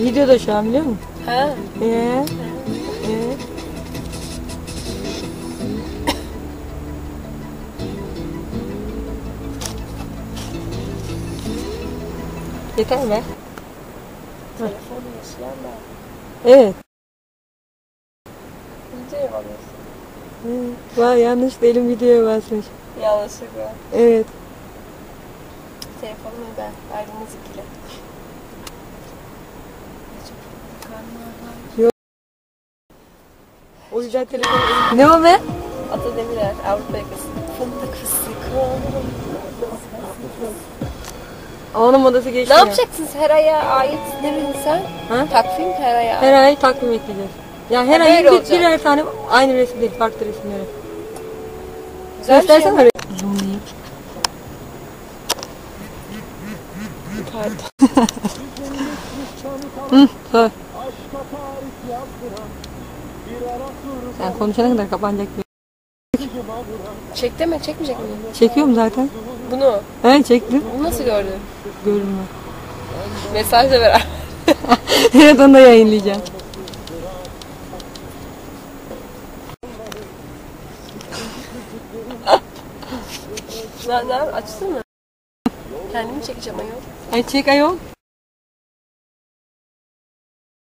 Videoda şu an biliyor musun? Ha. Ee, ee. Yeter mi? Telefonu yaşayan da. Evet. Videoya. Hı. Vay yanlış elim videoya basmış. Yanlışlıkla. Evet. Telefonumu ben. Ayrılmaz ikili. O yüzden telefon Ne o be? Ata Demirer. Avrupa yakası. Fındık fıstık. Onun modası geçti Ne ya. yapacaksınız her aya ait ne bileyim sen? Ha? Takvim her aya Her ait. ay takvim ekleyeceğiz. Ya her Ha, ay böyle bir, olacak. birer tane aynı resim değil, farklı resimleri. Güzel bir şey Göstersene ama. öyle. Zoomlayayım. Pardon. Hı, sor. Sen konuşana kadar kapanacak bir. Çek deme çekmeyecek miyim? Çekiyorum zaten. Bunu. He çektim. Bunu nasıl gördün? Görünme. Mesajla beraber. evet onu da yayınlayacağım. Ne, ne açtın mı? Kendimi çekeceğim ayol. Ay çek ayol.